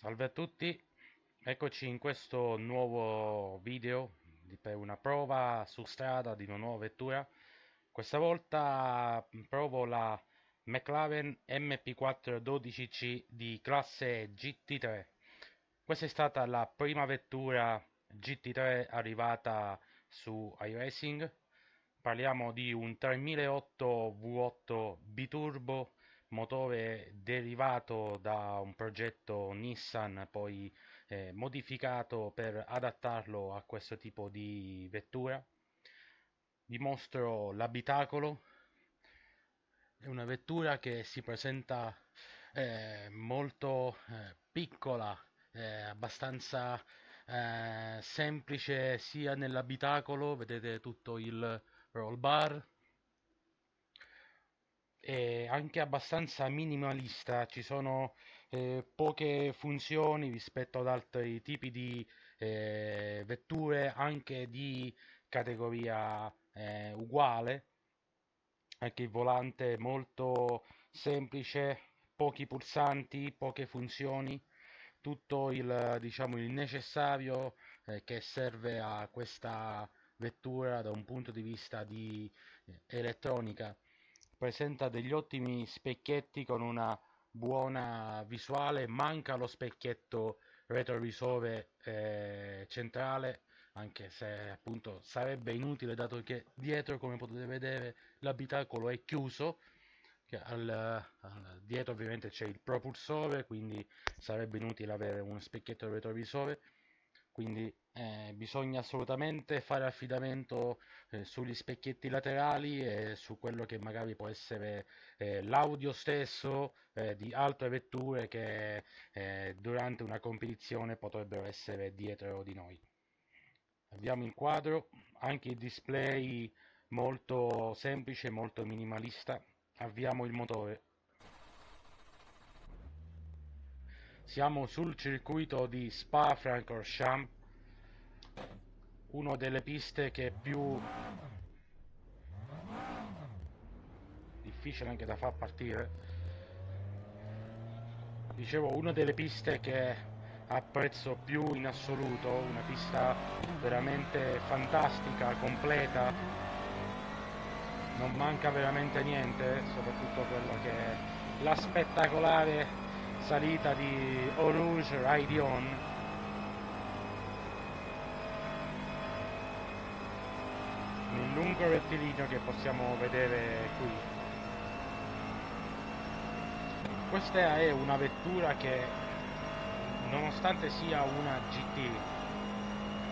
Salve a tutti, eccoci in questo nuovo video per una prova su strada di una nuova vettura. Questa volta provo la McLaren MP412C di classe GT3. Questa è stata la prima vettura GT3 arrivata su iRacing. Parliamo di un 3008 V8 biturbo motore derivato da un progetto Nissan poi eh, modificato per adattarlo a questo tipo di vettura. Vi mostro l'abitacolo. È una vettura che si presenta eh, molto eh, piccola eh, abbastanza eh, semplice sia nell'abitacolo vedete tutto il roll bar è anche abbastanza minimalista, ci sono eh, poche funzioni rispetto ad altri tipi di eh, vetture, anche di categoria eh, uguale, anche il volante è molto semplice, pochi pulsanti, poche funzioni, tutto il, diciamo, il necessario eh, che serve a questa vettura da un punto di vista di eh, elettronica presenta degli ottimi specchietti con una buona visuale. Manca lo specchietto retrovisore eh, centrale anche se appunto sarebbe inutile dato che dietro come potete vedere l'abitacolo è chiuso al, al, dietro ovviamente c'è il propulsore quindi sarebbe inutile avere uno specchietto retrovisore quindi eh, bisogna assolutamente fare affidamento eh, sugli specchietti laterali e su quello che magari può essere eh, l'audio stesso eh, di altre vetture che eh, durante una competizione potrebbero essere dietro di noi. Abbiamo il quadro, anche il display molto semplice, molto minimalista. Avviamo il motore. Siamo sul circuito di Spa-Francorchamps una delle piste che è più difficile anche da far partire. Dicevo una delle piste che apprezzo più in assoluto una pista veramente fantastica completa. Non manca veramente niente soprattutto quello che è la spettacolare salita di Orouge Ride un lungo rettilineo che possiamo vedere qui. Questa è una vettura che nonostante sia una GT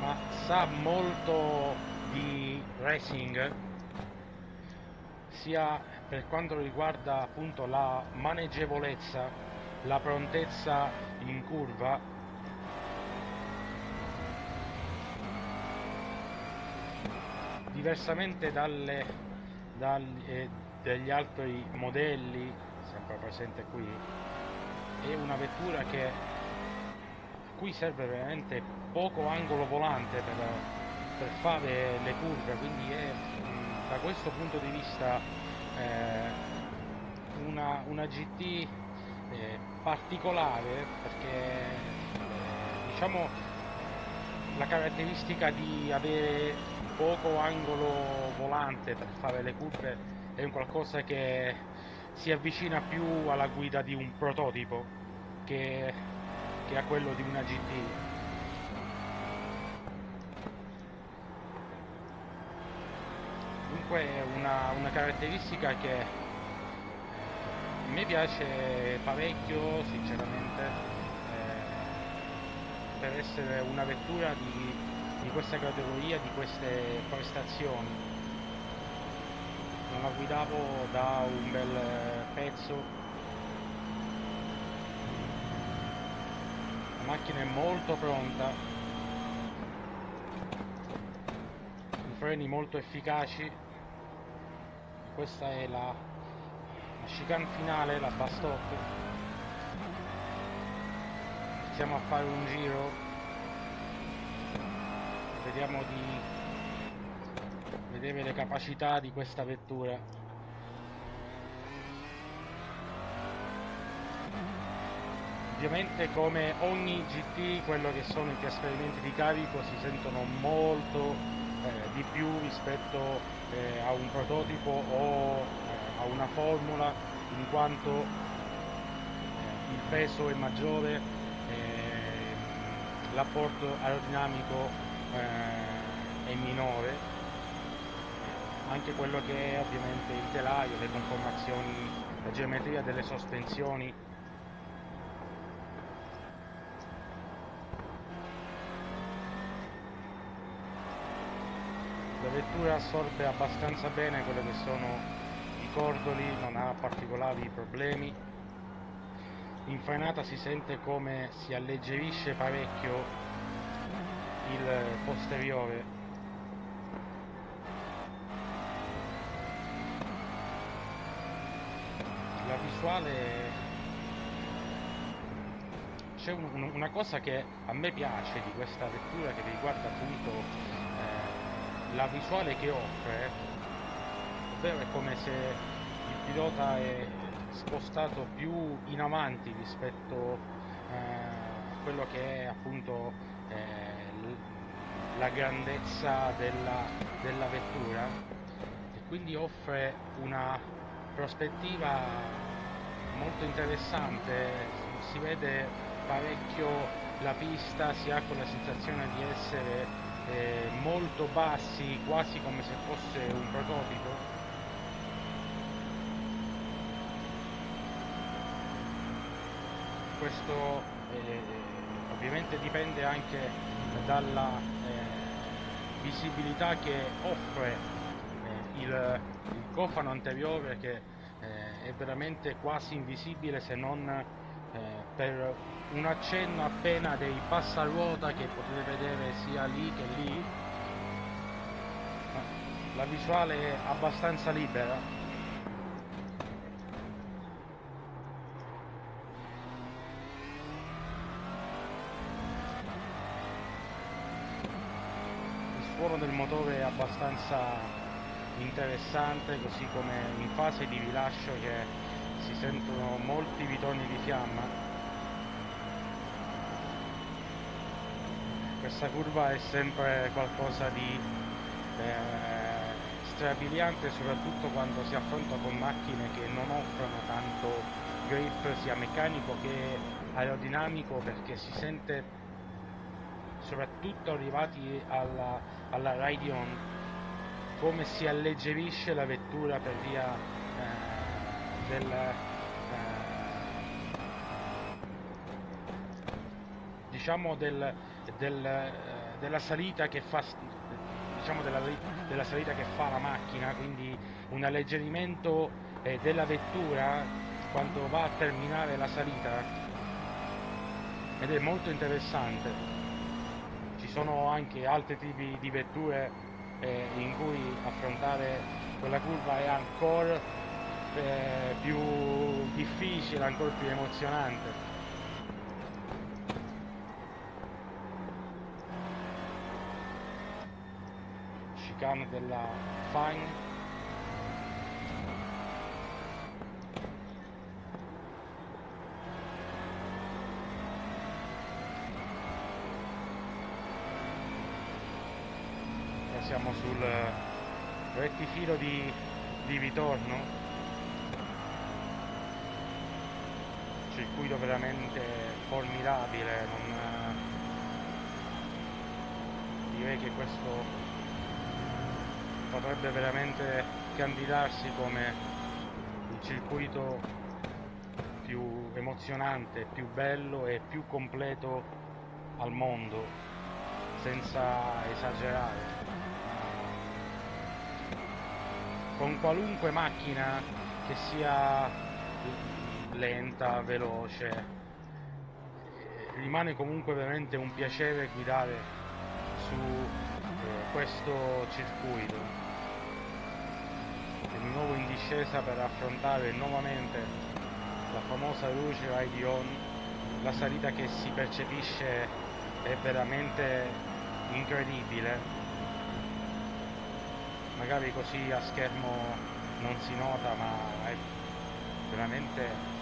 ma sa molto di racing sia per quanto riguarda appunto la maneggevolezza la prontezza in curva. Diversamente dalle, dagli, eh, dagli altri modelli, sempre presente qui, è una vettura che a cui serve veramente poco angolo volante per, per fare le curve, quindi è da questo punto di vista eh, una, una, GT eh, particolare perché eh, diciamo la caratteristica di avere poco angolo volante per fare le curve è un qualcosa che si avvicina più alla guida di un prototipo che, che a quello di una GT dunque è una, una caratteristica che me piace parecchio sinceramente eh, per essere una vettura di di questa categoria, di queste prestazioni. Non la guidavo da un bel pezzo. La macchina è molto pronta. I freni molto efficaci. Questa è la chicane finale, la bus. Iniziamo a fare un giro vediamo di vedere le capacità di questa vettura ovviamente come ogni GT quello che sono i trasferimenti di carico si sentono molto eh, di più rispetto eh, a un prototipo o eh, a una formula in quanto eh, il peso è maggiore ehm, l'apporto aerodinamico eh, è minore. Anche quello che è ovviamente il telaio, le conformazioni, la geometria delle sospensioni. La vettura assorbe abbastanza bene quelli che sono cordoli, non ha particolari problemi. In frenata si sente come si alleggerisce parecchio il posteriore. La visuale c'è un, una cosa che a me piace di questa vettura che riguarda appunto eh, la visuale che offre, ovvero è come se il pilota è spostato più in avanti rispetto eh, a quello che è appunto eh, la grandezza della, della vettura e quindi offre una prospettiva molto interessante, si vede parecchio la pista, si ha con la sensazione di essere eh, molto bassi, quasi come se fosse un prototipo. Questo eh, ovviamente dipende anche dalla eh, visibilità che offre eh, il, il, cofano anteriore che eh, è veramente quasi invisibile se non eh, per un accenno appena dei passaruota che potete vedere sia lì che lì. La visuale è abbastanza libera il suono del motore è abbastanza interessante così come in fase di rilascio che si sentono molti bitoni di fiamma. Questa curva è sempre qualcosa di eh, strabiliante soprattutto quando si affronta con macchine che non offrono tanto grip sia meccanico che aerodinamico perché si sente soprattutto arrivati alla, alla Radeon come si alleggerisce la vettura per via eh, del, eh, diciamo del, del, eh, della salita che fa diciamo della, della, salita che fa la macchina quindi un alleggerimento eh, della vettura quando va a terminare la salita. Ed è molto interessante sono anche altri tipi di vetture eh, in cui affrontare quella curva è ancora eh, più difficile ancora più emozionante. Chicane della Fine e siamo sul rettifilo di, di ritorno circuito veramente formidabile non, direi che questo potrebbe veramente candidarsi come il circuito più emozionante, più bello e più completo al mondo, senza esagerare. Con qualunque macchina che sia lenta, veloce, rimane comunque veramente un piacere guidare su eh, questo circuito. Di nuovo in discesa per affrontare nuovamente la famosa luce Ride la salita che si percepisce è veramente incredibile magari così a schermo non si nota ma è veramente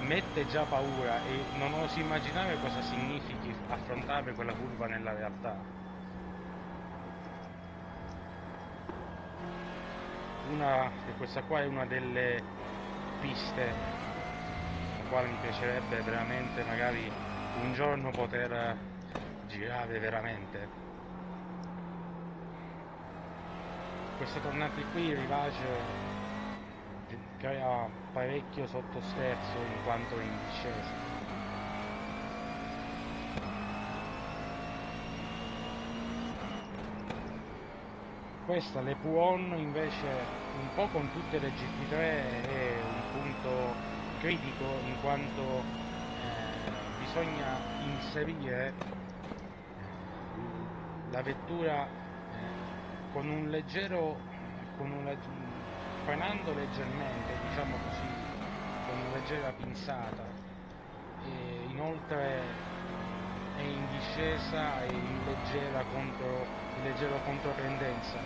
mette già paura e non oso immaginare cosa significhi affrontare quella curva nella realtà. Una, questa qua è una delle piste la quale mi piacerebbe veramente magari un giorno poter girare veramente. Queste tornate qui, il rivage crea parecchio sottosterzo in quanto in discesa. Questa, le Puon, invece, un po' con tutte le GT3 è un punto critico in quanto eh, bisogna inserire la vettura eh, con un leggero con un, frenando leggermente, diciamo così, con una leggera pinzata, e inoltre è in discesa e in leggera contro, in leggera contropendenza,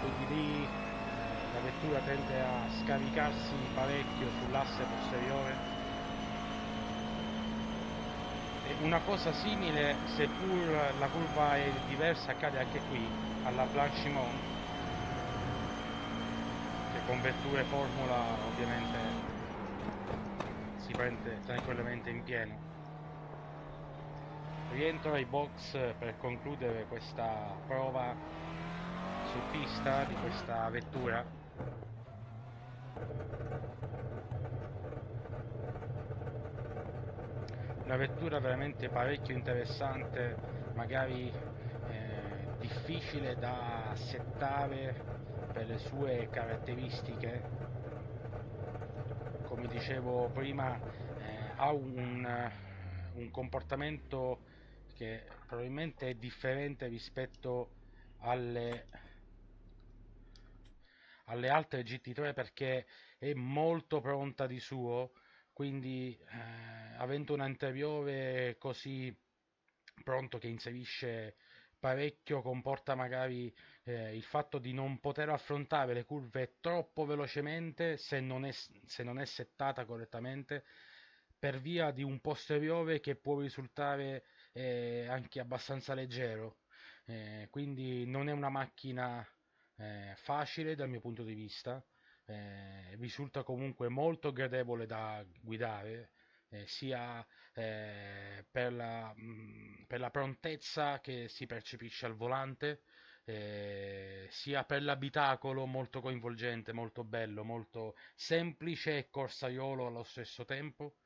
quindi lì la vettura tende a scaricarsi parecchio sull'asse posteriore. Una cosa simile, seppur la curva è diversa, accade anche qui, alla Blanchimont con vetture formula ovviamente si prende tranquillamente in pieno. Rientro ai box per concludere questa prova su pista di questa vettura. Una vettura veramente parecchio interessante magari difficile da settare per le sue caratteristiche, come dicevo prima, eh, ha un, un comportamento che probabilmente è differente rispetto alle, alle altre GT3 perché è molto pronta di suo, quindi eh, avendo un anteriore così pronto che inserisce parecchio comporta magari eh, il fatto di non poter affrontare le curve troppo velocemente se non, è, se non è settata correttamente per via di un posteriore che può risultare eh, anche abbastanza leggero. Eh, quindi non è una macchina eh, facile dal mio punto di vista, eh, risulta comunque molto gradevole da guidare, eh, sia eh, per, la, mh, per, la, prontezza che si percepisce al volante, eh, sia per l'abitacolo molto coinvolgente, molto bello, molto semplice e corsaiolo allo stesso tempo,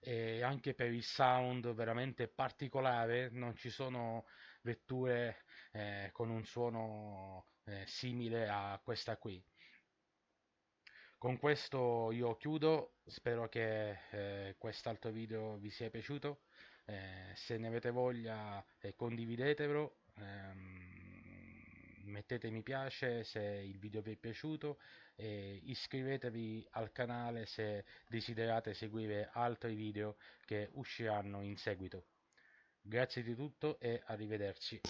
e anche per il sound veramente particolare, non ci sono vetture eh, con un suono eh, simile a questa qui. Con questo io chiudo, spero che eh, quest'altro video vi sia piaciuto, eh, se ne avete voglia eh, condividetelo, ehm, mettete mi piace se il video vi è piaciuto iscrivetevi al canale se desiderate seguire altri video che usciranno in seguito. Grazie di tutto e arrivederci.